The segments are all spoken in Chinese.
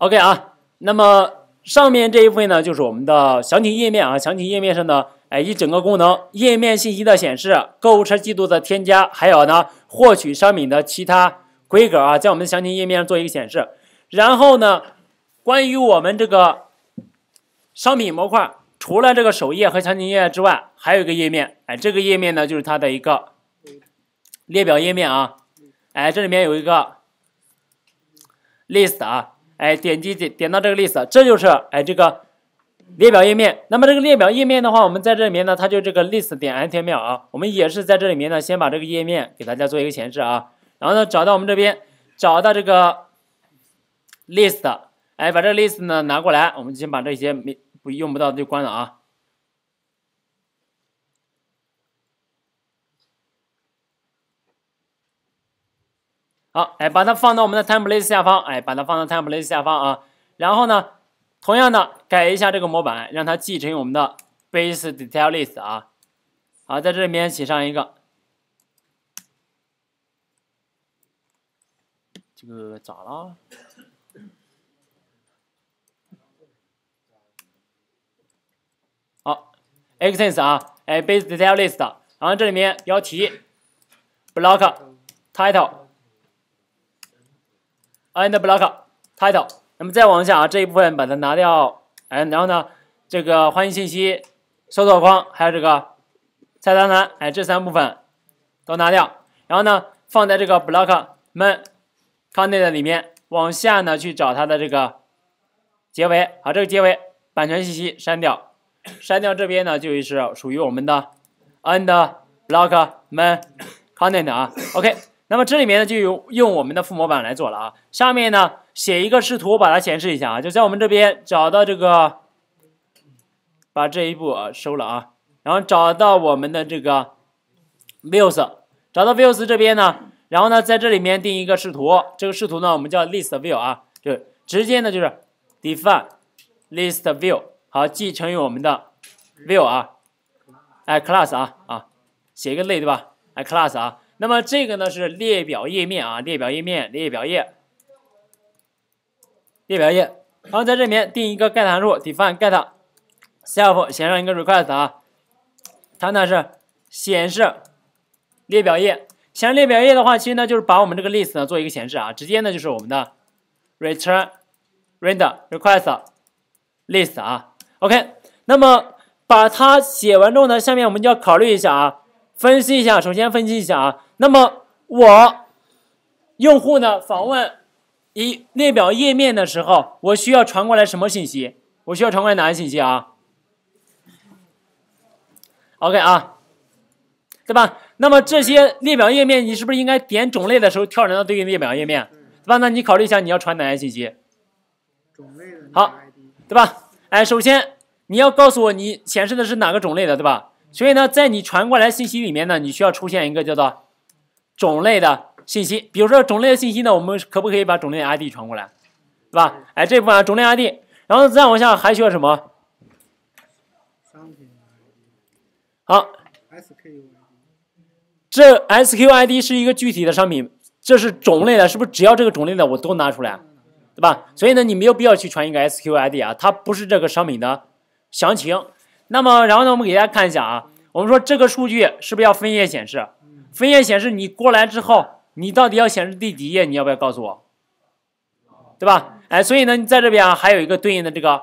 OK 啊，那么上面这一部分呢，就是我们的详情页面啊。详情页面上呢，哎，一整个功能，页面信息的显示、购物车记录的添加，还有呢，获取商品的其他规格啊，在我们的详情页面上做一个显示。然后呢，关于我们这个商品模块，除了这个首页和详情页之外，还有一个页面，哎，这个页面呢，就是它的一个列表页面啊。哎，这里面有一个 list 啊。哎，点击点点到这个 list，这就是哎这个列表页面。那么这个列表页面的话，我们在这里面呢，它就这个 list 点 html 啊，我们也是在这里面呢，先把这个页面给大家做一个显示啊。然后呢，找到我们这边，找到这个 list，哎，把这个 list 呢拿过来，我们先把这些没不用不到的就关了啊。好，哎，把它放到我们的 template 下方，哎，把它放到 template 下方啊。然后呢，同样的改一下这个模板，让它继承我们的 base detail list 啊。好，在这里面写上一个，这个咋了？好，extends 啊，哎，base detail list，然后这里面标题，block title。And block title，那么再往下啊，这一部分把它拿掉，哎，然后呢，这个欢迎信息、搜索框还有这个菜单栏，哎，这三部分都拿掉，然后呢，放在这个 block main content 里面，往下呢去找它的这个结尾，好，这个结尾版权信息删掉，删掉这边呢就是属于我们的 and block main content 啊，OK。那么这里面呢，就用用我们的附模板来做了啊。下面呢，写一个视图，把它显示一下啊。就在我们这边找到这个，把这一步啊收了啊。然后找到我们的这个 views，找到 views 这边呢，然后呢，在这里面定一个视图。这个视图呢，我们叫 list view 啊，就直接呢就是 define list view，好，继承于我们的 view 啊，哎 class 啊啊，写一个类对吧？哎 class 啊。那么这个呢是列表页面啊，列表页面，列表页，列表页。然后在这里面定一个 get 函数，define get self 写上一个 request 啊，它呢是显示列表页。显示列表页的话，其实呢就是把我们这个 list 呢做一个显示啊，直接呢就是我们的 return render request list 啊。OK，那么把它写完之后呢，下面我们就要考虑一下啊，分析一下，首先分析一下啊。那么我用户呢访问一列表页面的时候，我需要传过来什么信息？我需要传过来哪些信息啊？OK 啊，对吧？那么这些列表页面，你是不是应该点种类的时候跳转到对应列表页面，对吧？那你考虑一下你要传哪些信息？种类的好，对吧？哎，首先你要告诉我你显示的是哪个种类的，对吧？所以呢，在你传过来信息里面呢，你需要出现一个叫做种类的信息，比如说种类的信息呢，我们可不可以把种类 ID 传过来，对吧？哎，这部分啊种类 ID，然后再往下还需要什么？商品好，SKU，这 SKUID 是一个具体的商品，这是种类的，是不是只要这个种类的我都拿出来，对吧？所以呢，你没有必要去传一个 SKUID 啊，它不是这个商品的详情。那么，然后呢，我们给大家看一下啊，我们说这个数据是不是要分页显示？分页显示，你过来之后，你到底要显示第几页？你要不要告诉我？对吧？哎，所以呢，你在这边啊，还有一个对应的这个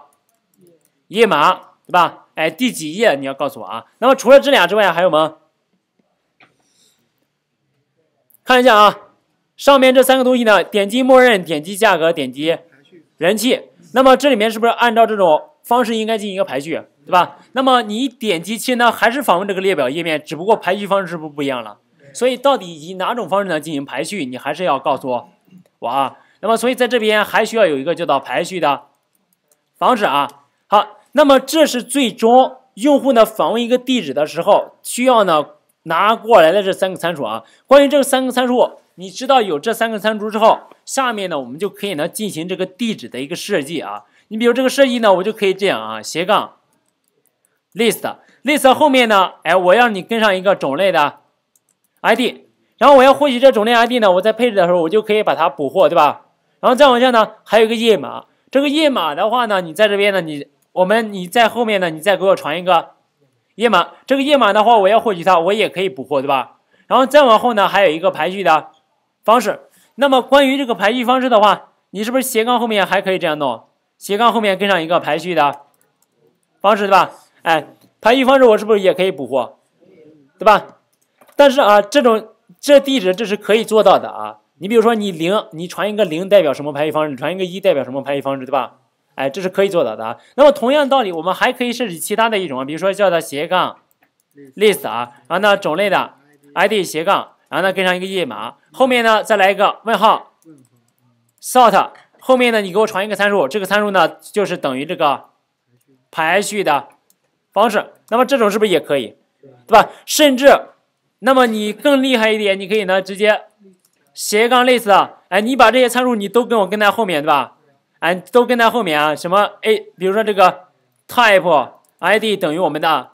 页码，对吧？哎，第几页你要告诉我啊？那么除了这俩之外，还有吗？看一下啊，上面这三个东西呢，点击默认，点击价格，点击人气。那么这里面是不是按照这种方式应该进行一个排序，对吧？那么你点击其实呢，还是访问这个列表页面，只不过排序方式是不是不一样了？所以到底以哪种方式呢进行排序，你还是要告诉我我啊。那么所以在这边还需要有一个叫做排序的方式啊。好，那么这是最终用户呢访问一个地址的时候需要呢拿过来的这三个参数啊。关于这三个参数，你知道有这三个参数之后，下面呢我们就可以呢进行这个地址的一个设计啊。你比如这个设计呢，我就可以这样啊，斜杠 list list 后面呢，哎，我要你跟上一个种类的。ID，然后我要获取这种类 ID 呢，我在配置的时候，我就可以把它捕获，对吧？然后再往下呢，还有一个页码，这个页码的话呢，你在这边呢，你我们你在后面呢，你再给我传一个页码。这个页码的话，我要获取它，我也可以捕获，对吧？然后再往后呢，还有一个排序的方式。那么关于这个排序方式的话，你是不是斜杠后面还可以这样弄？斜杠后面跟上一个排序的方式，对吧？哎，排序方式我是不是也可以捕获？对吧？但是啊，这种这地址这是可以做到的啊。你比如说你零，你传一个零代表什么排序方式？你传一个一代表什么排序方式？对吧？哎，这是可以做到的啊。那么同样道理，我们还可以设置其他的一种啊，比如说叫它斜杠 list 啊，然后呢种类的 id 斜杠，然后呢跟上一个页码，后面呢再来一个问号 sort，后面呢你给我传一个参数，这个参数呢就是等于这个排序的方式。那么这种是不是也可以？对吧？甚至，那么你更厉害一点，你可以呢直接。斜杠类似的，哎，你把这些参数你都跟我跟在后面，对吧？哎，都跟在后面啊。什么 a，比如说这个 type id 等于我们的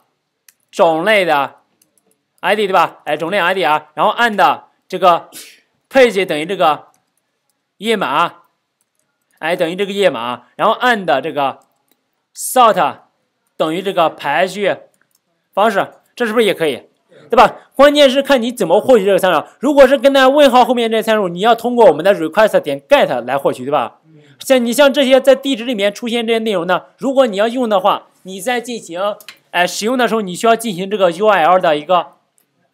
种类的 id，对吧？哎，种类 id 啊。然后 and 这个 page 等于这个页码，哎，等于这个页码。然后 and 这个 sort 等于这个排序方式，这是不是也可以？对吧？关键是看你怎么获取这个参数。如果是跟在问号后面这些参数，你要通过我们的 request 点 get 来获取，对吧？像你像这些在地址里面出现这些内容呢，如果你要用的话，你在进行哎使用的时候，你需要进行这个 URL 的一个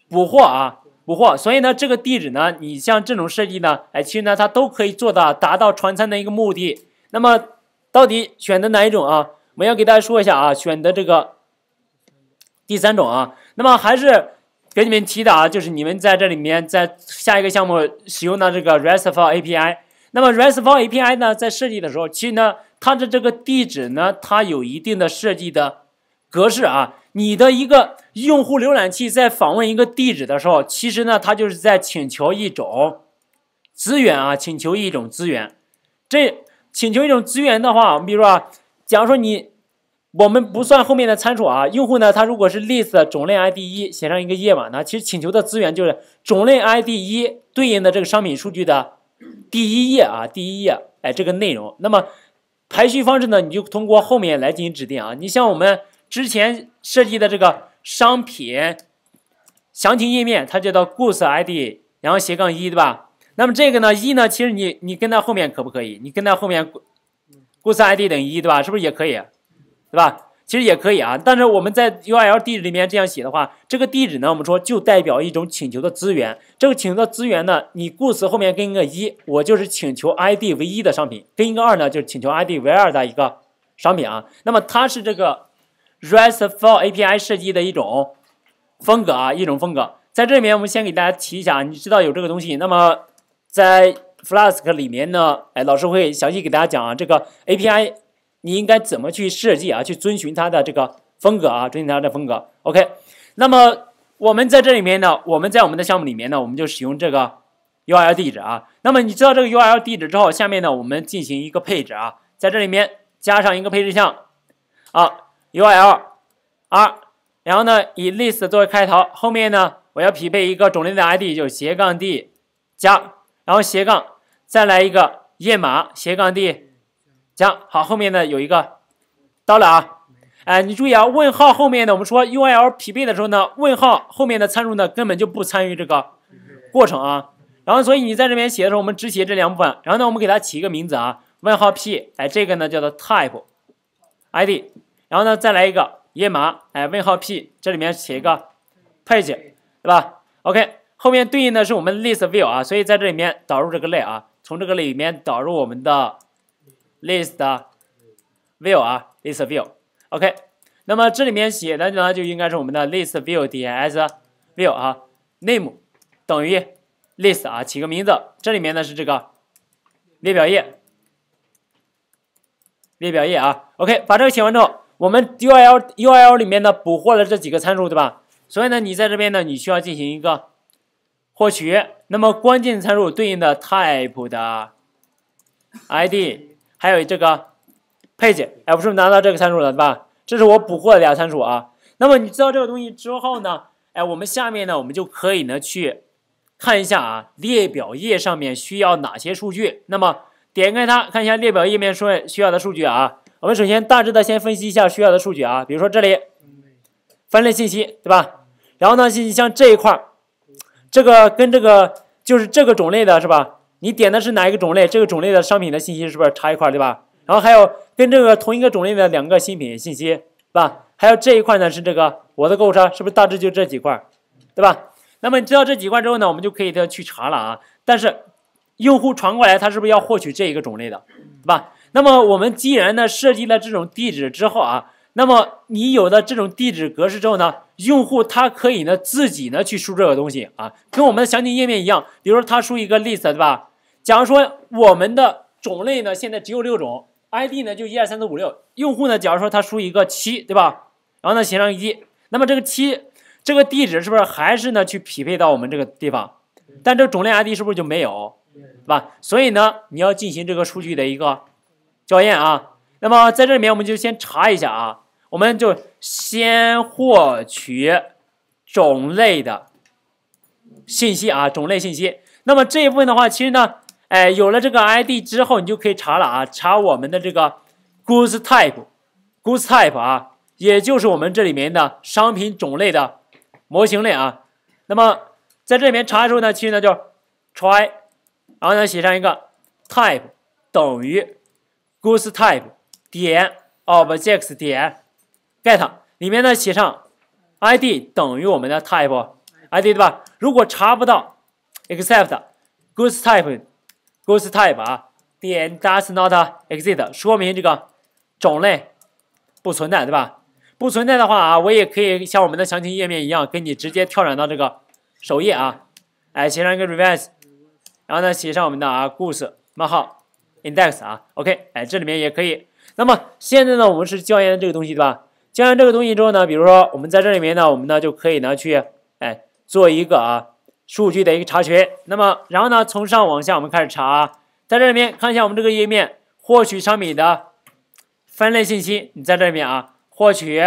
捕获啊，捕获。所以呢，这个地址呢，你像这种设计呢，哎，其实呢，它都可以做到达到传参的一个目的。那么到底选择哪一种啊？我要给大家说一下啊，选择这个第三种啊。那么还是。给你们提的啊，就是你们在这里面在下一个项目使用的这个 RESTful API。那么 RESTful API 呢，在设计的时候，其实呢，它的这个地址呢，它有一定的设计的格式啊。你的一个用户浏览器在访问一个地址的时候，其实呢，它就是在请求一种资源啊，请求一种资源。这请求一种资源的话，我们比如说，啊假如说你。我们不算后面的参数啊，用户呢，他如果是 list 种类 id 一写上一个页码呢，其实请求的资源就是种类 id 一对应的这个商品数据的第一页啊，第一页，哎，这个内容。那么排序方式呢，你就通过后面来进行指定啊。你像我们之前设计的这个商品详情页面，它叫做 goods id，然后斜杠一对吧？那么这个呢，一呢，其实你你跟在后面可不可以？你跟在后面 goods id 等于一对吧？是不是也可以？对吧？其实也可以啊，但是我们在 URL 地址里面这样写的话，这个地址呢，我们说就代表一种请求的资源。这个请求的资源呢，你故词后面跟一个一，我就是请求 ID 为一的商品；跟一个二呢，就是请求 ID 为二的一个商品啊。那么它是这个 RESTful API 设计的一种风格啊，一种风格。在这里面，我们先给大家提一下，你知道有这个东西。那么在 Flask 里面呢，哎，老师会详细给大家讲啊，这个 API。你应该怎么去设计啊？去遵循它的这个风格啊，遵循它的风格。OK，那么我们在这里面呢，我们在我们的项目里面呢，我们就使用这个 URL 地址啊。那么你知道这个 URL 地址之后，下面呢，我们进行一个配置啊，在这里面加上一个配置项啊，URL r，然后呢，以 list 作为开头，后面呢，我要匹配一个种类的 ID，就斜杠 d 加，然后斜杠再来一个页码斜杠 d。行，好，后面呢有一个到了啊，哎，你注意啊，问号后面呢，我们说 URL 匹配的时候呢，问号后面的参数呢根本就不参与这个过程啊。然后，所以你在这边写的时候，我们只写这两部分。然后呢，我们给它起一个名字啊，问号 p，哎，这个呢叫做 type id。然后呢，再来一个页码，哎，问号 p，这里面写一个 page，对吧？OK，后面对应的是我们 list view 啊，所以在这里面导入这个类啊，从这个类里面导入我们的。list view 啊，list view，OK，那么这里面写的呢就应该是我们的 list view 点 as view 啊，name 等于 list 啊，起个名字，这里面呢是这个列表页，列表页啊，OK，把这个写完之后，我们 URL URL 里面呢捕获了这几个参数，对吧？所以呢，你在这边呢，你需要进行一个获取，那么关键参数对应的 type 的 ID。还有这个配置，哎，我是不是拿到这个参数了，对吧？这是我捕获的俩参数啊。那么你知道这个东西之后呢，哎，我们下面呢，我们就可以呢去看一下啊，列表页上面需要哪些数据。那么点。开它，看一下列表页面说需要的数据啊。我们首先大致的先分析一下需要的数据啊，比如说这里分类信息，对吧？然后呢，像像这一块，这个跟这个就是这个种类的是吧？你点的是哪一个种类？这个种类的商品的信息是不是插一块儿，对吧？然后还有跟这个同一个种类的两个新品信息，是吧？还有这一块呢是这个我的购物车，是不是大致就这几块儿，对吧？那么你知道这几块之后呢，我们就可以的去查了啊。但是用户传过来，他是不是要获取这一个种类的，对吧？那么我们既然呢设计了这种地址之后啊，那么你有了这种地址格式之后呢，用户他可以呢自己呢去输这个东西啊，跟我们的详情页面一样。比如说他输一个 list，对吧？假如说我们的种类呢现在只有六种，ID 呢就一二三四五六，用户呢假如说他输一个七，对吧？然后呢写上一，那么这个七这个地址是不是还是呢去匹配到我们这个地方？但这种类 ID 是不是就没有，对吧？所以呢你要进行这个数据的一个。校验啊，那么在这里面我们就先查一下啊，我们就先获取种类的信息啊，种类信息。那么这一部分的话，其实呢，哎，有了这个 ID 之后，你就可以查了啊，查我们的这个 goods type，goods type 啊，也就是我们这里面的商品种类的模型类啊。那么在这里面查的时候呢，其实呢就 try，然后呢写上一个 type 等于。goods type 点 objects 点 get 里面呢写上 id 等于我们的 type id 对吧？如果查不到 except goods type goods type 啊点 does not exist 说明这个种类不存在对吧？不存在的话啊，我也可以像我们的详情页面一样，给你直接跳转到这个首页啊，哎写上一个 reverse，然后呢写上我们的啊 goods 冒号。index 啊，OK，哎，这里面也可以。那么现在呢，我们是校验这个东西，对吧？校验这个东西之后呢，比如说我们在这里面呢，我们呢就可以呢去哎做一个啊数据的一个查询。那么然后呢，从上往下我们开始查啊，在这里面看一下我们这个页面获取商品的分类信息。你在这里面啊获取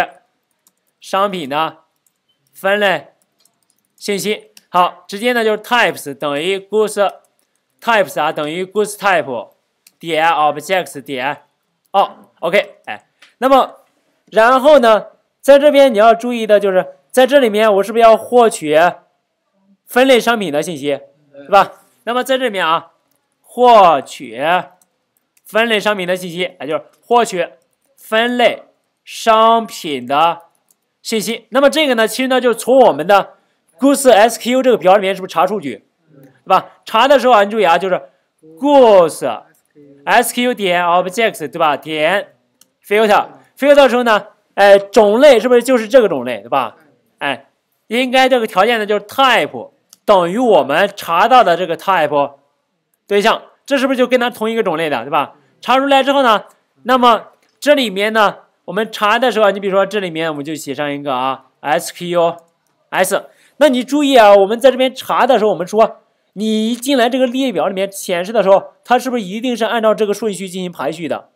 商品的分类信息。好，直接呢就是 types 等于 goods types 啊等于 goods type。点 objects 点哦，OK，哎，那么然后呢，在这边你要注意的就是，在这里面我是不是要获取分类商品的信息，对吧？那么在这里面啊，获取分类商品的信息，哎就是获取分类商品的信息。那么这个呢，其实呢，就是从我们的 goods SKU 这个表里面是不是查数据，对吧？查的时候啊，你注意啊，就是 goods。Sq 点 object 对吧？点 filter，filter 的时候呢，哎，种类是不是就是这个种类对吧？哎，应该这个条件呢就是 type 等于我们查到的这个 type 对象，这是不是就跟它同一个种类的对吧？查出来之后呢，那么这里面呢，我们查的时候，你比如说这里面我们就写上一个啊 sqs，那你注意啊，我们在这边查的时候，我们说。你一进来这个列表里面显示的时候，它是不是一定是按照这个顺序进行排序的？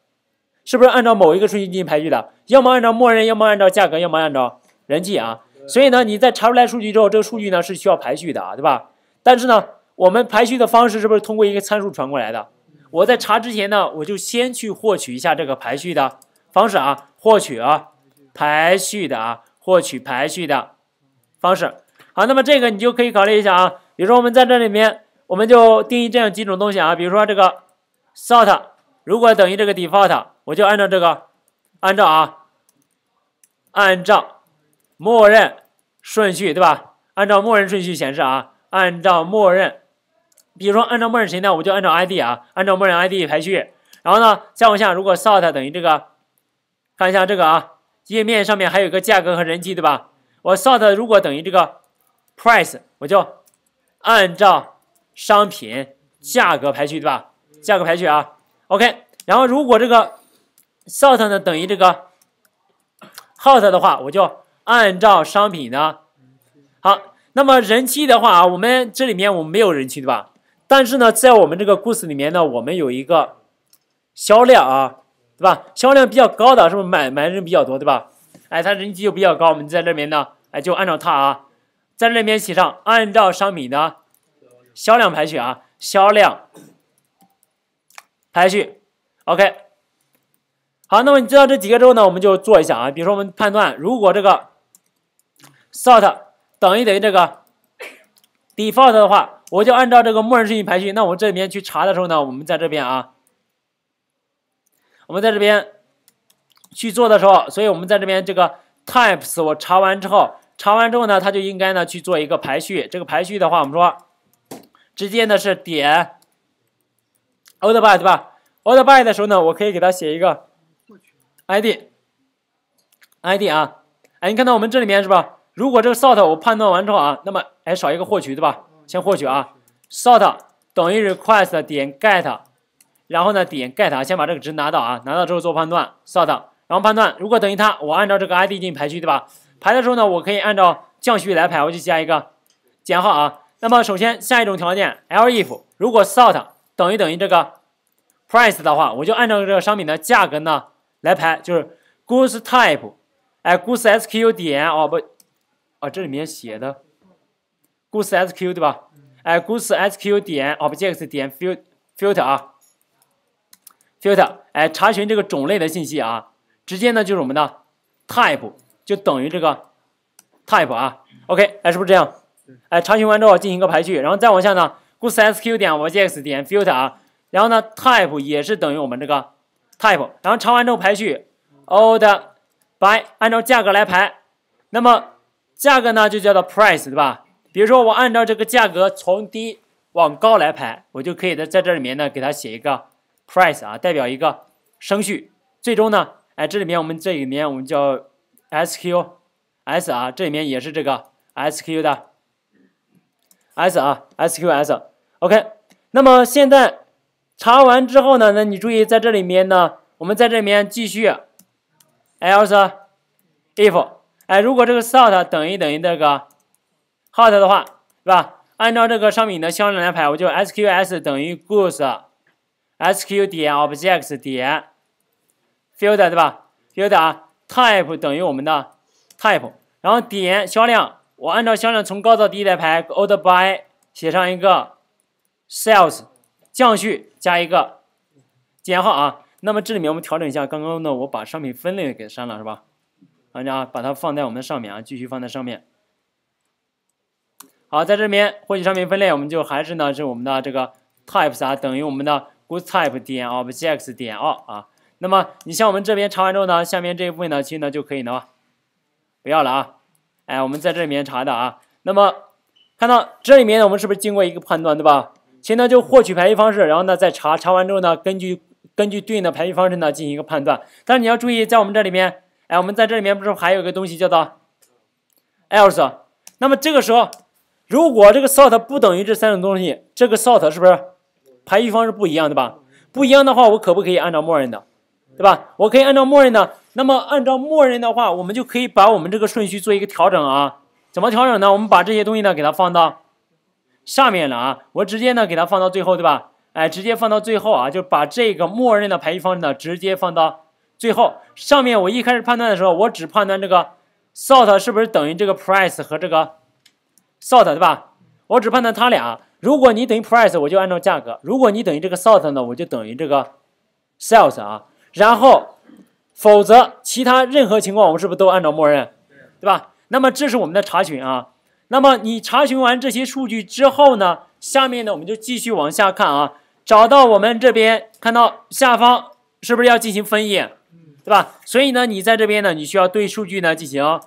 是不是按照某一个顺序进行排序的？要么按照默认，要么按照价格，要么按照人气啊。所以呢，你在查出来数据之后，这个数据呢是需要排序的啊，对吧？但是呢，我们排序的方式是不是通过一个参数传过来的？我在查之前呢，我就先去获取一下这个排序的方式啊，获取啊排序的啊，获取排序的方式。好，那么这个你就可以考虑一下啊。比如说，我们在这里面，我们就定义这样几种东西啊。比如说，这个 sort 如果等于这个 default，我就按照这个，按照啊，按照默认顺序，对吧？按照默认顺序显示啊，按照默认，比如说按照默认谁呢？我就按照 ID 啊，按照默认 ID 排序。然后呢，再往下，如果 sort 等于这个，看一下这个啊，页面上面还有个价格和人气，对吧？我 sort 如果等于这个 price，我就按照商品价格排序，对吧？价格排序啊，OK。然后如果这个 sort 呢等于这个 hot 的话，我就按照商品的。好，那么人气的话啊，我们这里面我们没有人气，对吧？但是呢，在我们这个故事里面呢，我们有一个销量啊，对吧？销量比较高的是不是买买人比较多，对吧？哎，它人气就比较高，我们在这边呢，哎，就按照它啊。在这里面写上，按照商品的销量排序啊，销量排序，OK。好，那么你知道这几个之后呢，我们就做一下啊。比如说我们判断，如果这个 sort 等于等于这个 default 的话，我就按照这个默认顺序排序。那我这里面去查的时候呢，我们在这边啊，我们在这边去做的时候，所以我们在这边这个 types 我查完之后，查完之后呢，它就应该呢去做一个排序。这个排序的话，我们说直接呢是点 old by 对吧？old by 的时候呢，我可以给它写一个。id，id 啊，哎，你看到我们这里面是吧？如果这个 sort 我判断完之后啊，那么哎少一个获取对吧？先获取啊，sort 等于 request 点 get，然后呢点 get，先把这个值拿到啊，拿到之后做判断 sort，然后判断如果等于它，我按照这个 id 进行排序对吧？排的时候呢，我可以按照降序来排，我就加一个减号啊。那么首先下一种条件，elif 如果 sort 等于等于这个 price 的话，我就按照这个商品的价格呢。来排就是 goods type，哎，goods sq 点哦不，啊这里面写的 goods sq 对吧？哎，goods sq 点 objects 点 filter 啊，filter 哎，查询这个种类的信息啊，直接呢就是我们的 type 就等于这个 type 啊，OK，哎是不是这样？哎，查询完之后进行一个排序，然后再往下呢，goods sq 点 objects 点 filter 啊，然后呢 type 也是等于我们这个。type，然后查完之后排序，old by 按照价格来排，那么价格呢就叫做 price 对吧？比如说我按照这个价格从低往高来排，我就可以在在这里面呢给它写一个 price 啊，代表一个升序。最终呢，哎，这里面我们这里面我们叫 sq s 啊，这里面也是这个 sq 的 s 啊，sq s，OK。那么现在。查完之后呢，那你注意在这里面呢，我们在这里面继续，else if，哎，如果这个 sort 等于等于这个 hot 的话，是吧？按照这个商品的销量来排，我就 sqs 等于 goods，sq 点 objects 点 field 对吧？field 啊，type 等于我们的 type，然后点销量，我按照销量从高到低来排，order by 写上一个 sales。降序加一个减号啊，那么这里面我们调整一下，刚刚呢我把商品分类给删了是吧？大家把它放在我们的上面啊，继续放在上面。好，在这边获取商品分类，我们就还是呢是我们的这个 types 啊等于我们的 good type 点 objects 点 all 啊。那么你像我们这边查完之后呢，下面这一部分呢其实呢就可以呢不要了啊。哎，我们在这里面查的啊，那么看到这里面呢，我们是不是经过一个判断对吧？其实呢就获取排序方式，然后呢再查，查完之后呢，根据根据对应的排序方式呢进行一个判断。但是你要注意，在我们这里面，哎，我们在这里面不是还有个东西叫做 else？那么这个时候，如果这个 sort 不等于这三种东西，这个 sort 是不是排序方式不一样，对吧？不一样的话，我可不可以按照默认的，对吧？我可以按照默认的。那么按照默认的话，我们就可以把我们这个顺序做一个调整啊。怎么调整呢？我们把这些东西呢给它放到。下面了啊，我直接呢给它放到最后，对吧？哎，直接放到最后啊，就把这个默认的排序方式呢直接放到最后。上面我一开始判断的时候，我只判断这个 sort 是不是等于这个 price 和这个 sort，对吧？我只判断它俩。如果你等于 price，我就按照价格；如果你等于这个 sort 呢，我就等于这个 sales 啊。然后，否则其他任何情况，我们是不是都按照默认，对吧？那么这是我们的查询啊。那么你查询完这些数据之后呢？下面呢我们就继续往下看啊，找到我们这边看到下方是不是要进行分页，对吧？所以呢，你在这边呢，你需要对数据呢进行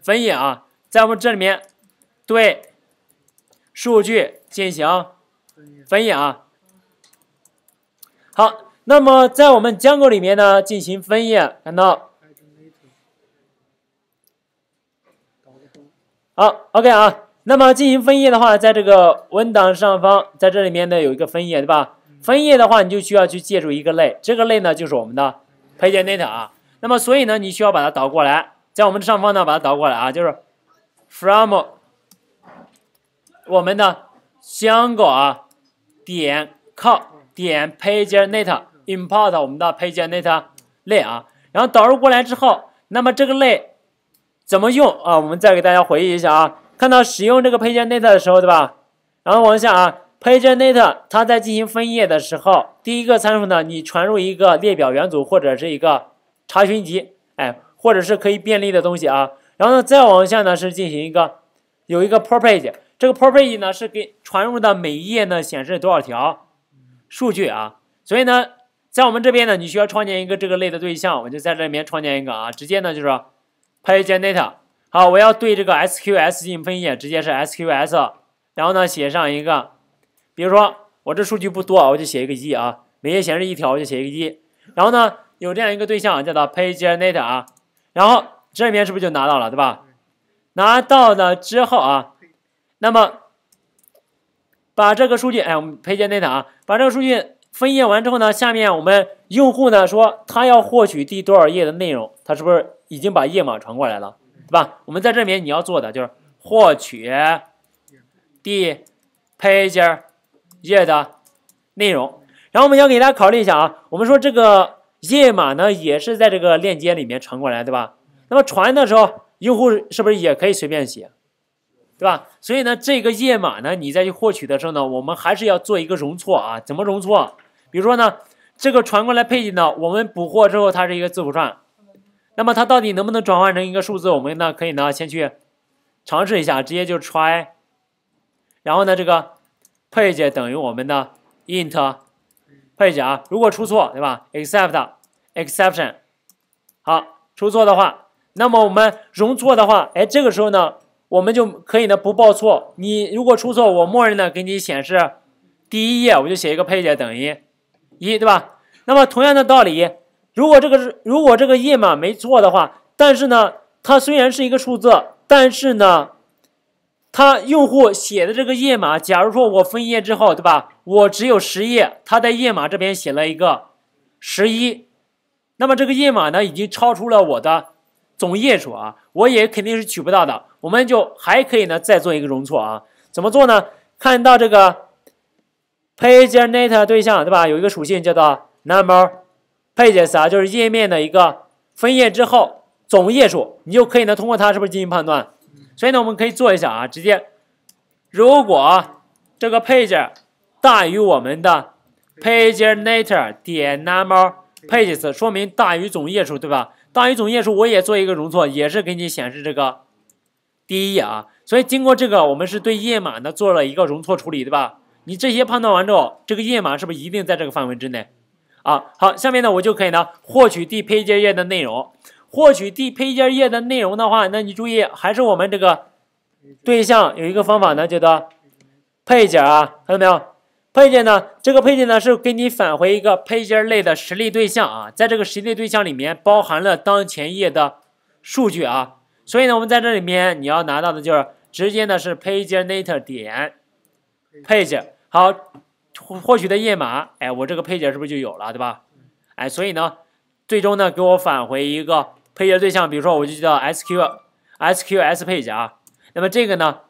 分页啊，在我们这里面对数据进行分页啊。好，那么在我们 Django 里面呢进行分页，看到。好，OK 啊，那么进行分页的话，在这个文档上方，在这里面呢有一个分页，对吧？分页的话，你就需要去借助一个类，这个类呢就是我们的 PageNet 啊。那么所以呢，你需要把它导过来，在我们的上方呢把它导过来啊，就是 from 我们的 Django 啊点 com 点 PageNet import 我们的 PageNet 类啊，然后导入过来之后，那么这个类。怎么用啊？我们再给大家回忆一下啊。看到使用这个 PageNet 的时候，对吧？然后往下啊 PageNet 它在进行分页的时候，第一个参数呢，你传入一个列表元组或者是一个查询集，哎，或者是可以便利的东西啊。然后呢，再往下呢是进行一个有一个 per page，这个 per page 呢是给传入的每一页呢显示多少条数据啊。所以呢，在我们这边呢，你需要创建一个这个类的对象，我就在这里面创建一个啊，直接呢就是 PageNet。好，我要对这个 SQS 进行分析，直接是 SQS，然后呢写上一个。比如说我这数据不多啊，我就写一个一啊，每页显示一条，我就写一个一。然后呢，有这样一个对象叫做 PageNet 啊，然后这里面是不是就拿到了，对吧？拿到了之后啊，那么把这个数据，哎，我们 PageNet 啊，把这个数据分页完之后呢，下面我们用户呢说他要获取第多少页的内容，他是不是已经把页码传过来了，对吧？我们在这里面你要做的就是获取第 Page。页的内容，然后我们要给大家考虑一下啊，我们说这个页码呢也是在这个链接里面传过来，对吧？那么传的时候，用户是不是也可以随便写，对吧？所以呢，这个页码呢，你再去获取的时候呢，我们还是要做一个容错啊。怎么容错？比如说呢，这个传过来配置呢，我们捕获之后它是一个字符串，那么它到底能不能转换成一个数字？我们呢可以呢先去尝试一下，直接就 try，然后呢这个。page 等于我们的 int page 啊，如果出错，对吧？except exception，好，出错的话，那么我们容错的话，哎，这个时候呢，我们就可以呢不报错。你如果出错，我默认呢给你显示第一页，我就写一个 page 等于一对吧？那么同样的道理，如果这个是如果这个页码没错的话，但是呢，它虽然是一个数字，但是呢。它用户写的这个页码，假如说我分页之后，对吧？我只有十页，他在页码这边写了一个十一，那么这个页码呢，已经超出了我的总页数啊，我也肯定是取不到的。我们就还可以呢，再做一个容错啊，怎么做呢？看到这个 PageNet 对象，对吧？有一个属性叫做 Number Pages 啊，就是页面的一个分页之后总页数，你就可以呢，通过它是不是进行判断？所以呢，我们可以做一下啊，直接，如果这个 page 大于我们的 PageNet 点 number pages，说明大于总页数，对吧？大于总页数，我也做一个容错，也是给你显示这个第一页啊。所以经过这个，我们是对页码呢做了一个容错处理，对吧？你这些判断完之后，这个页码是不是一定在这个范围之内？啊，好，下面呢我就可以呢获取第 page 页的内容。获取第配件页的内容的话，那你注意，还是我们这个对象有一个方法呢，叫做配件啊，看到没有？配件呢，这个配件呢是给你返回一个配件类的实例对象啊，在这个实例对象里面包含了当前页的数据啊，所以呢，我们在这里面你要拿到的就是直接呢是 PageNet 点 Page，好，获取的页码，哎，我这个配件是不是就有了，对吧？哎，所以呢，最终呢给我返回一个。配件对象，比如说我就叫 SQ SQS 配件啊，那么这个呢，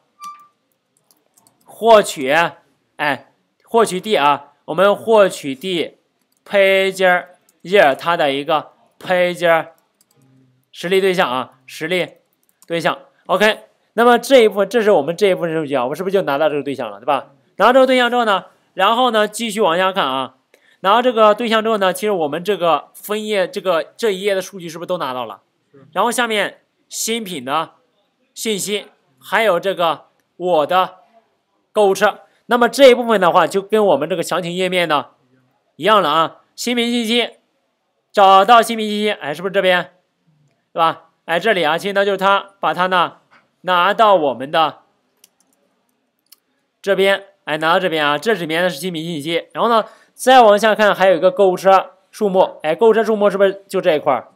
获取，哎，获取 D 啊，我们获取 D page year 它的一个 page 实例对象啊，实例对象，OK，那么这一部分，这是我们这一部分数据啊，我们是不是就拿到这个对象了，对吧？拿到这个对象之后呢，然后呢，继续往下看啊。拿到这个对象之后呢，其实我们这个分页这个这一页的数据是不是都拿到了？然后下面新品的信息，还有这个我的购物车，那么这一部分的话就跟我们这个详情页面呢一样了啊。新品信息，找到新品信息，哎，是不是这边？对吧？哎，这里啊，其实呢就是它把它呢拿到我们的这边，哎，拿到这边啊，这里面呢是新品信息，然后呢。再往下看，还有一个购物车数目，哎，购物车数目是不是就这一块儿，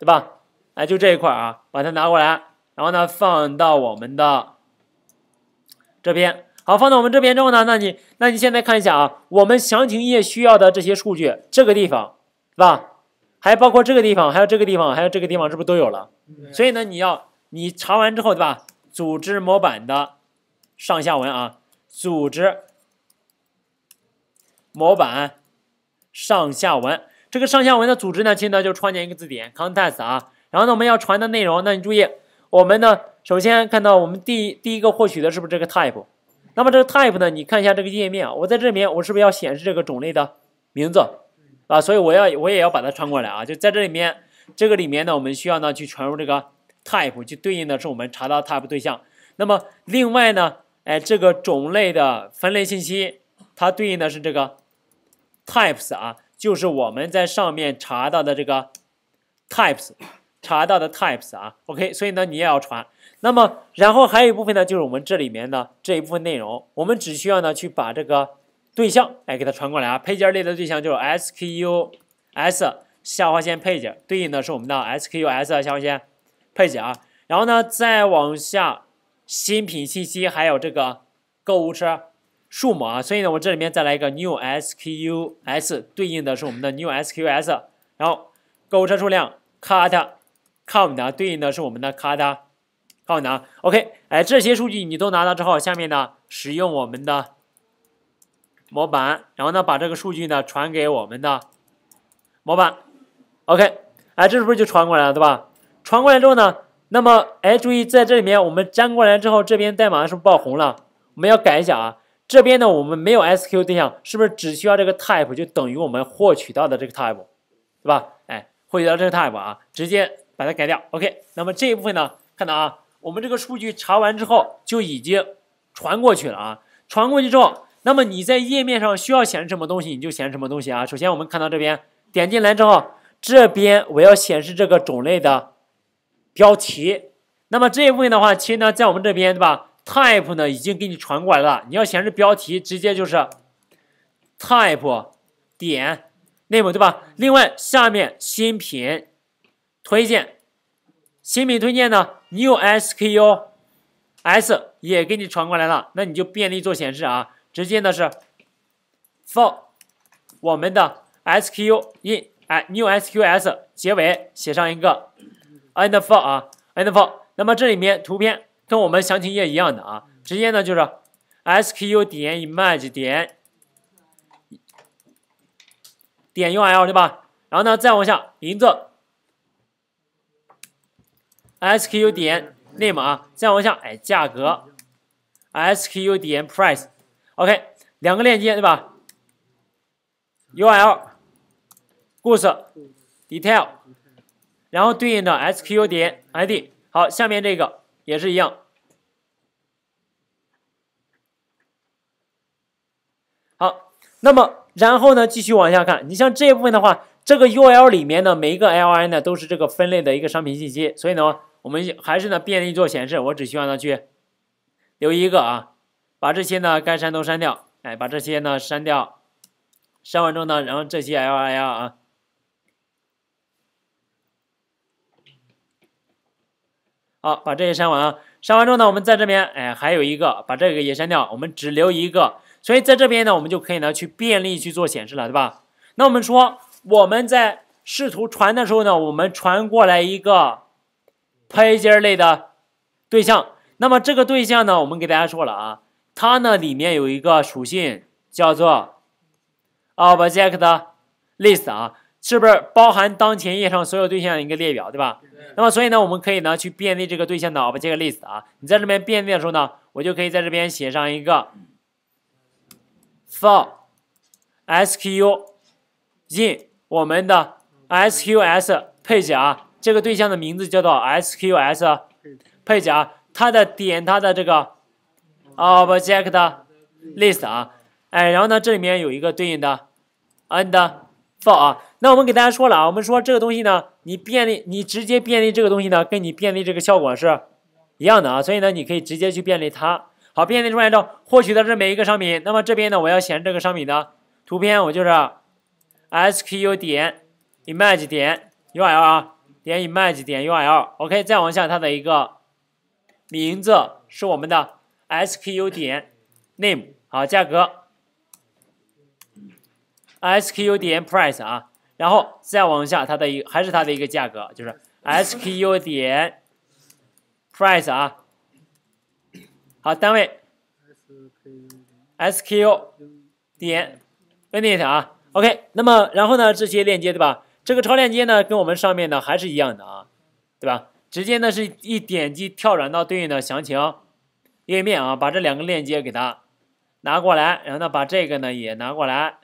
对吧？哎，就这一块儿啊，把它拿过来，然后呢放到我们的这边。好，放到我们这边之后呢，那你那你现在看一下啊，我们详情页需要的这些数据，这个地方，是吧？还包括这个地方，还有这个地方，还有这个地方，是不是都有了？所以呢，你要你查完之后，对吧？组织模板的上下文啊，组织。模板上下文，这个上下文的组织呢，现在就创建一个字典 context 啊。然后呢，我们要传的内容，那你注意，我们呢，首先看到我们第第一个获取的是不是这个 type？那么这个 type 呢，你看一下这个页面，我在这里面我是不是要显示这个种类的名字啊？所以我要我也要把它传过来啊，就在这里面这个里面呢，我们需要呢去传入这个 type，就对应的是我们查到 type 对象。那么另外呢，哎，这个种类的分类信息，它对应的是这个 types 啊，就是我们在上面查到的这个 types，查到的 types 啊。OK，所以呢你也要传。那么然后还有一部分呢，就是我们这里面的这一部分内容，我们只需要呢去把这个对象哎给它传过来啊。配件类的对象就是 SQS 下划线配件，对应的是我们的 SQS 下划线配件啊。然后呢再往下。新品信息还有这个购物车数目啊，所以呢，我这里面再来一个 new SQS，对应的是我们的 new SQS，然后购物车数量 cut count 啊，对应的是我们的 cut count 啊。OK，哎，这些数据你都拿到之后，下面呢，使用我们的模板，然后呢，把这个数据呢传给我们的模板。OK，哎，这是不是就传过来了，对吧？传过来之后呢？那么，哎，注意，在这里面我们粘过来之后，这边代码是不是爆红了？我们要改一下啊。这边呢，我们没有 SQ 对象，是不是只需要这个 type 就等于我们获取到的这个 type，对吧？哎，获取到这个 type 啊，直接把它改掉。OK，那么这一部分呢，看到啊，我们这个数据查完之后就已经传过去了啊。传过去之后，那么你在页面上需要显示什么东西，你就显示什么东西啊。首先我们看到这边点进来之后，这边我要显示这个种类的。标题，那么这一部分的话，其实呢，在我们这边，对吧？type 呢已经给你传过来了，你要显示标题，直接就是 type 点 name，对吧？另外下面新品推荐，新品推荐呢，new SQS 也给你传过来了，那你就便利做显示啊，直接呢是 for 我们的 SQ in 哎 new SQS 结尾写上一个。And for 啊，and for，那么这里面图片跟我们详情页一样的啊，直接呢就是 SKU 点 image 点点 URL 对吧？然后呢再往下名字，SKU 点 name 啊，再往下哎价格，SKU 点 price，OK 两个链接对吧？URL，故事 detail。然后对应的 SQ 点 ID，好，下面这个也是一样。好，那么然后呢，继续往下看，你像这一部分的话，这个 UL 里面的每一个 LI 呢，都是这个分类的一个商品信息，所以呢，我们还是呢便利做显示，我只需要呢去留一个啊，把这些呢该删都删掉，哎，把这些呢删掉，删完之后呢，然后这些 LI 啊。好，把这些删完啊！删完之后呢，我们在这边，哎，还有一个，把这个也删掉，我们只留一个。所以在这边呢，我们就可以呢去便利去做显示了，对吧？那我们说我们在试图传的时候呢，我们传过来一个配件类的对象。那么这个对象呢，我们给大家说了啊，它呢里面有一个属性叫做 object list 啊。是不是包含当前页上所有对象的一个列表，对吧？那么所以呢，我们可以呢去便利这个对象的 object list 啊。你在这边便利的时候呢，我就可以在这边写上一个 for sq in 我们的 sqs 配置啊，这个对象的名字叫做 sqs 配置啊，它的点它的这个 object list 啊，哎，然后呢这里面有一个对应的 and for 啊，那我们给大家说了啊，我们说这个东西呢，你便利，你直接便利这个东西呢，跟你便利这个效果是一样的啊，所以呢，你可以直接去便利它。好，便利出来之后，获取的是每一个商品。那么这边呢，我要显示这个商品的图片，我就是 S K U 点 image 点 ul 啊，点 image 点 ul。OK，再往下，它的一个名字是我们的 S K U 点 name。好，价格。S K U 点 price 啊，然后再往下，它的一还是它的一个价格，就是 SKU 点 price 啊。好，单位 SKU 点 unit 啊。OK，那么然后呢，这些链接对吧？这个超链接呢，跟我们上面的还是一样的啊，对吧？直接呢是一点击跳转到对应的详情页面啊，把这两个链接给它拿过来，然后呢把这个呢也拿过来。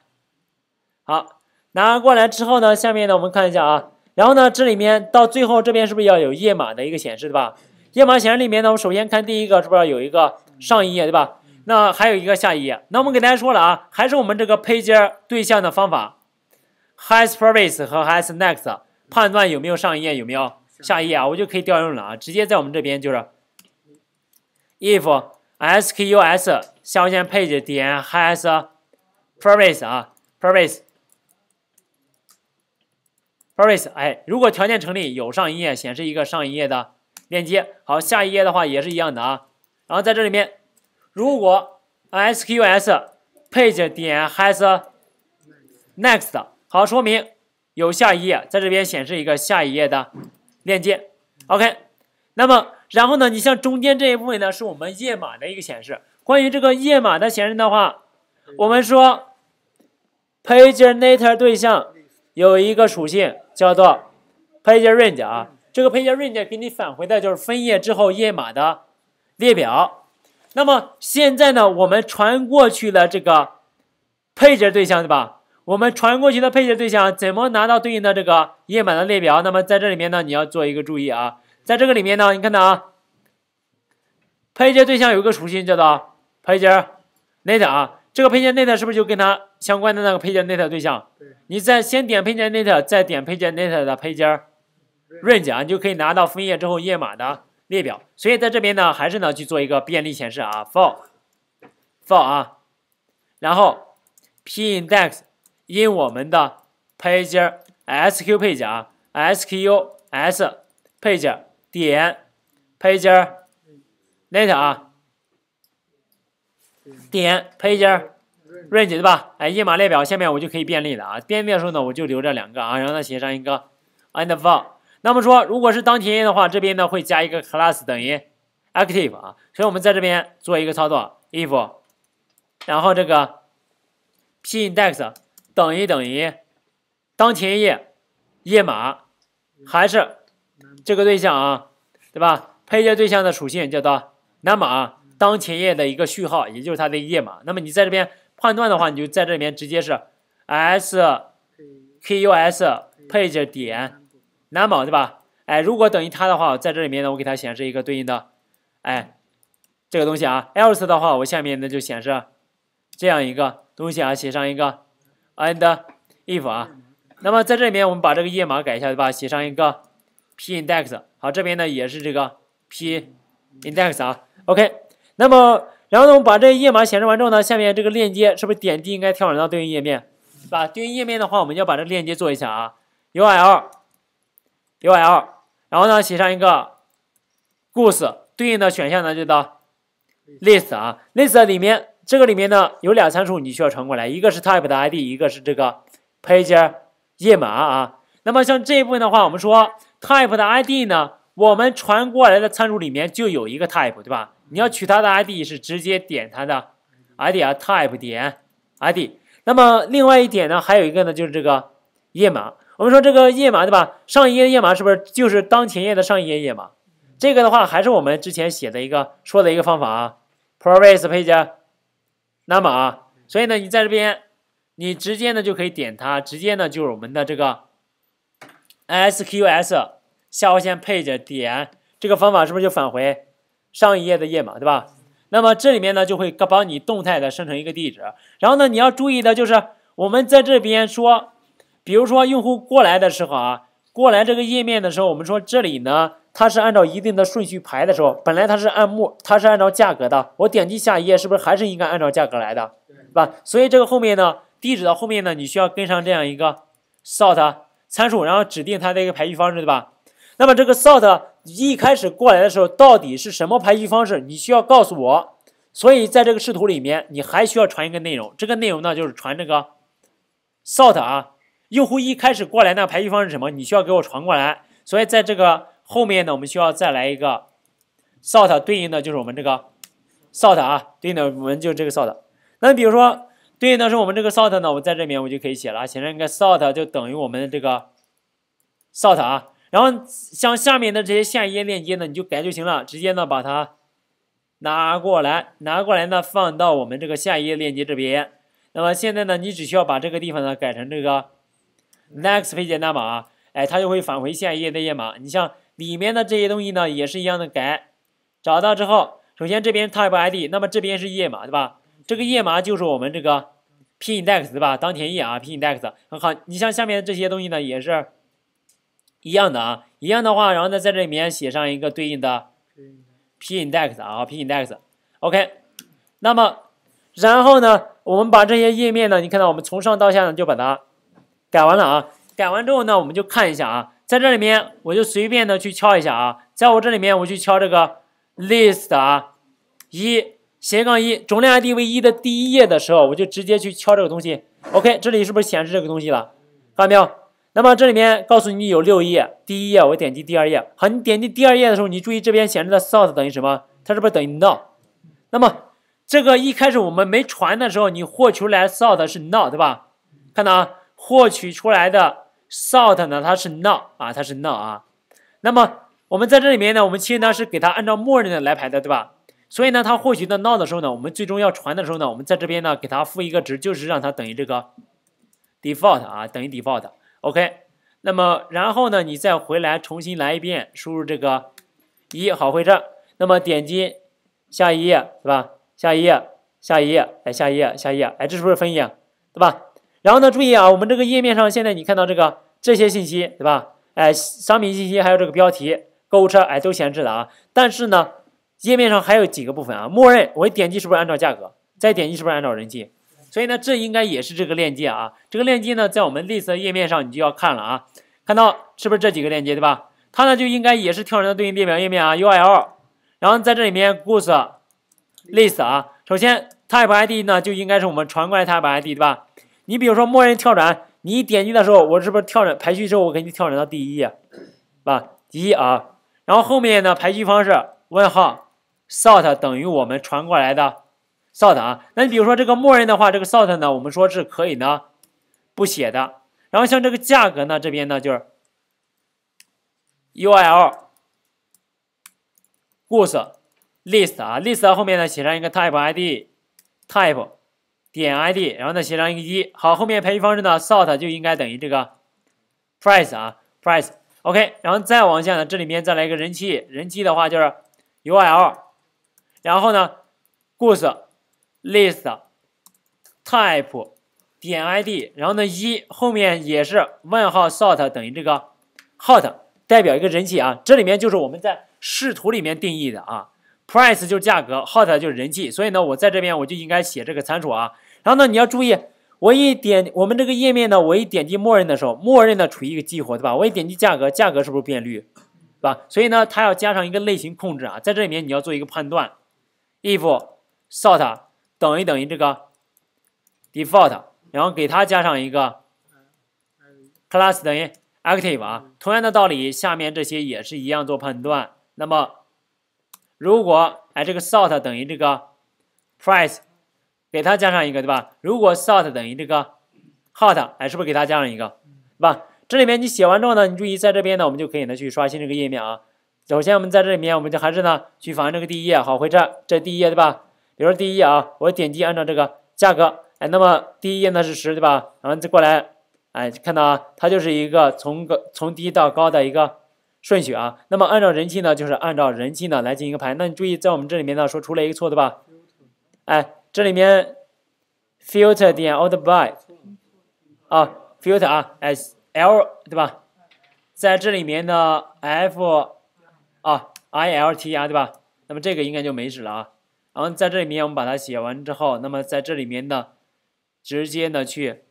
好，拿过来之后呢，下面呢我们看一下啊，然后呢这里面到最后这边是不是要有页码的一个显示对吧？页码显示里面呢，我首先看第一个是不是有一个上一页对吧？那还有一个下一页。那我们给大家说了啊，还是我们这个配件对象的方法，has previous 和 has next 判断有没有上一页有没有下一页啊，我就可以调用了啊，直接在我们这边就是 if sqs 下划线 page 点 has previous 啊 previous Paris，哎，如果条件成立，有上一页显示一个上一页的。链接好，下一页的话也是一样的啊。然后在这里面，如果 SQS page 点 has next 好，说明有下一页，在这边显示一个下一页的链接。OK，那么然后呢，你像中间这一部分呢，是我们页码的一个显示。关于这个页码的显示的话，我们说 page n a t o r 对象有一个属性叫做 PageRange 啊。这个配件 range 给你返回的就是分页之后页码的列表。那么现在呢，我们传过去的这个配置对象，对吧？我们传过去的配置对象怎么拿到对应的这个页码的列表？那么在这里面呢，你要做一个注意啊，在这个里面呢，你看到啊，配置对象有一个属性叫做配件 net 啊，这个配件 net 是不是就跟它相关的那个配件 net 对象？你再先点配件 net，再点配件 net 的配件。range 啊，你就可以拿到分页之后页码的列表。所以在这边呢，还是呢去做一个便利显示啊，for for 啊，然后 p index in 我们的 page sq page 啊，sqs page 点 page net 啊，点 page range 对吧？哎，页码列表下面我就可以便利了啊。便利的时候呢，我就留这两个啊，然后呢写上一个 and for。那么说，如果是当前页的话，这边呢会加一个 class 等于 active 啊，所以我们在这边做一个操作 if，然后这个 p index 等于等于当前页页码还是这个对象啊，对吧？配件对象的属性叫做 number，当前页的一个序号，也就是它的页码。那么你在这边判断的话，你就在这里面直接是 s k u s page 点。number 对吧？哎，如果等于它的话，在这里面呢，我给它显示一个对应的，哎，这个东西啊。else 的话，我下面呢就显示这样一个东西啊，写上一个 and if 啊。那么在这里面，我们把这个页码改一下对吧？写上一个 p index。好，这边呢也是这个 p index 啊。OK。那么然后呢，我们把这页码显示完之后呢，下面这个链接是不是点击应该跳转到对应页面，是吧？对应页面的话，我们要把这个链接做一下啊，URL。ul，然后呢，写上一个故事，对应的选项呢就到 list 啊，list 里面这个里面呢有俩参数你需要传过来，一个是 type 的 id，一个是这个 page 页码啊。那么像这一部分的话，我们说 type 的 id 呢，我们传过来的参数里面就有一个 type，对吧？你要取它的 id 是直接点它的 id 啊，type 点 id。那么另外一点呢，还有一个呢就是这个页码。我们说这个页码对吧？上一页页码是不是就是当前页的上一页页码？这个的话还是我们之前写的一个说的一个方法啊，previous page number 啊。所以呢，你在这边你直接呢就可以点它，直接呢就是我们的这个 sqs 下划线 page 点这个方法是不是就返回上一页的页码对吧？那么这里面呢就会帮你动态的生成一个地址。然后呢你要注意的就是我们在这边说。比如说用户过来的时候啊，过来这个页面的时候，我们说这里呢，它是按照一定的顺序排的时候，本来它是按目，它是按照价格的。我点击下一页，是不是还是应该按照价格来的，对吧？所以这个后面呢，地址的后面呢，你需要跟上这样一个 sort 参数，然后指定它的一个排序方式，对吧？那么这个 sort 一开始过来的时候，到底是什么排序方式？你需要告诉我。所以在这个视图里面，你还需要传一个内容，这个内容呢，就是传这个 sort 啊。用户一开始过来，那排序方式什么？你需要给我传过来。所以在这个后面呢，我们需要再来一个 sort，对应的就是我们这个 sort 啊，对应的我们就这个 sort。那比如说对应的是我们这个 sort 呢，我在这边我就可以写了，写成一个 sort 就等于我们这个 sort 啊。然后像下面的这些下一页链接呢，你就改就行了，直接呢把它拿过来，拿过来呢，放到我们这个下一页链接这边。那么现在呢，你只需要把这个地方呢改成这个 next 配件代码，哎，它就会返回下一页的页码。你像里面的这些东西呢，也是一样的改。找到之后，首先这边 type ID，那么这边是页码，对吧？这个页码就是我们这个 p index，对吧？当前页啊，p index 很好。你像下面这些东西呢，也是一样的啊，一样的话，然后呢，在这里面写上一个对应的 p index 啊，p index，OK。那么，然后呢，我们把这些页面呢，你看到我们从上到下呢就把它改完了啊。改完之后呢，我们就看一下啊，在这里面我就随便的去敲一下啊，在我这里面我去敲这个 list 啊一。斜杠一总量 ID 为一的第一页的时候，我就直接去敲这个东西。OK，这里是不是显示这个东西了？看到没有？那么这里面告诉你有六页，第一页我点击第二页。好，你点击第二页的时候，你注意这边显示的 sort 等于什么？它是不是等于 not？那么这个一开始我们没传的时候，你获取出来 sort 是 not，对吧？看到啊，获取出来的 sort 呢，它是 not 啊，它是 not 啊。那么我们在这里面呢，我们其实呢是给它按照默认的来排的，对吧？所以呢，它获取的 not 的时候呢，我们最终要传的时候呢，我们在这边呢给它赋一个值，就是让它等于这个 default 啊，等于 default。OK，那么然后呢，你再回来重新来一遍，输入这个一，好，回这。那么点击下一页，对吧？下一页，下一页，哎，下一页，下一页，哎，这是不是分页，对吧？然后呢，注意啊，我们这个页面上现在你看到这个这些信息，对吧？哎，商品信息还有这个标题、购物车，哎，都显示了啊。但是呢。页面上还有几个部分啊？默认我点击是不是按照价格？再点击是不是按照人气？所以呢，这应该也是这个链接啊。这个链接呢，在我们 list 页面上你就要看了啊。看到是不是这几个链接对吧？它呢就应该也是跳转的对应列表页面啊，URL。然后在这里面 goose list 啊，首先 type ID 呢就应该是我们传过来 type ID 对吧？你比如说默认跳转，你点击的时候，我是不是跳转排序之后我给你跳转到第一页，是吧？一啊，然后后面呢排序方式问号。sort 等于我们传过来的 sort 啊，那你比如说这个默认的话，这个 sort 呢，我们说是可以呢不写的。然后像这个价格呢，这边呢就是 ul goods list 啊，list 后面呢写上一个 type id type 点 id，然后呢写上一个一。好，后面排序方式呢 sort 就应该等于这个 price 啊 price。OK，然后再往下呢，这里面再来一个人气，人气的话就是 ul。然后呢，goods list type 点 id，然后呢一后面也是问号 sort 等于这个 hot 代表一个人气啊，这里面就是我们在视图里面定义的啊，price 就是价格，hot 就是人气，所以呢我在这边我就应该写这个参数啊。然后呢你要注意，我一点我们这个页面呢，我一点击默认的时候，默认的处于一个激活对吧？我一点击价格，价格是不是变绿，对吧？所以呢它要加上一个类型控制啊，在这里面你要做一个判断。if sort 等于等于这个 default，然后给它加上一个 class 等于 active 啊，同样的道理，下面这些也是一样做判断。那么如果哎这个 sort 等于这个 price，给它加上一个对吧？如果 sort 等于这个 hot，哎是不是给它加上一个，对吧？这里面你写完之后呢，你注意在这边呢，我们就可以呢去刷新这个页面啊。首先，我们在这里面，我们就还是呢去访问这个第一页，好，回这，这第一页对吧？比如说第一页啊，我点击按照这个价格，哎，那么第一页呢是十对吧？然后再过来，哎，看到啊，它就是一个从个从低到高的一个顺序啊。那么按照人气呢，就是按照人气呢来进行一个排。那你注意，在我们这里面呢说出了一个错对吧？哎，这里面 filter 点 out by 啊，filter 啊，s l 对吧？在这里面呢 f 啊，I L T 啊，对吧？那么这个应该就没纸了啊。然后在这里面我们把它写完之后，那么在这里面呢，直接呢去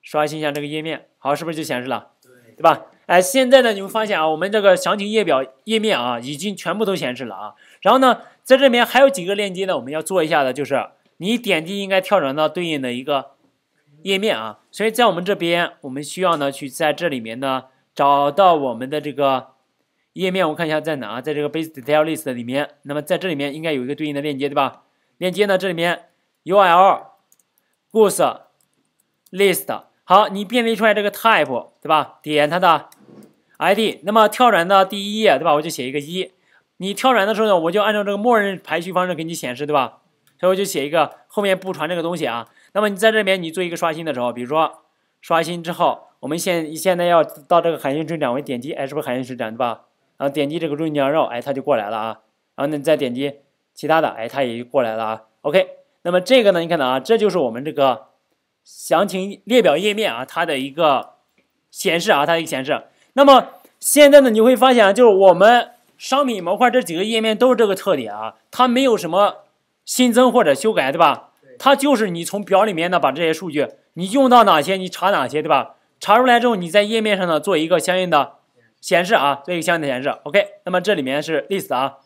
刷新一下这个页面，好，是不是就显示了？对，对吧？哎，现在呢你会发现啊，我们这个详情页表页面啊，已经全部都显示了啊。然后呢，在这里面还有几个链接呢，我们要做一下的，就是你点击应该跳转到对应的一个页面啊。所以在我们这边，我们需要呢去在这里面呢找到我们的这个。页面我看一下在哪，在这个 base detail list 里面。那么在这里面应该有一个对应的链接，对吧？链接呢，这里面 URL goose list。好，你辨别出来这个 type，对吧？点它的 ID，那么跳转到第一页，对吧？我就写一个一。你跳转的时候呢，我就按照这个默认排序方式给你显示，对吧？所以我就写一个后面不传这个东西啊。那么你在这边你做一个刷新的时候，比如说刷新之后，我们现现在要到这个海信水涨，我点击，哎，是不是海信水涨，对吧？然后点击这个中间绕，哎，它就过来了啊。然后呢，再点击其他的，哎，它也就过来了啊。OK，那么这个呢，你看到啊，这就是我们这个详情列表页面啊，它的一个显示啊，它的一个显示。那么现在呢，你会发现啊，就是我们商品模块这几个页面都是这个特点啊，它没有什么新增或者修改，对吧？它就是你从表里面呢把这些数据你用到哪些，你查哪些，对吧？查出来之后，你在页面上呢做一个相应的显示啊，做一个相应的显示。OK，那么这里面是 list 啊。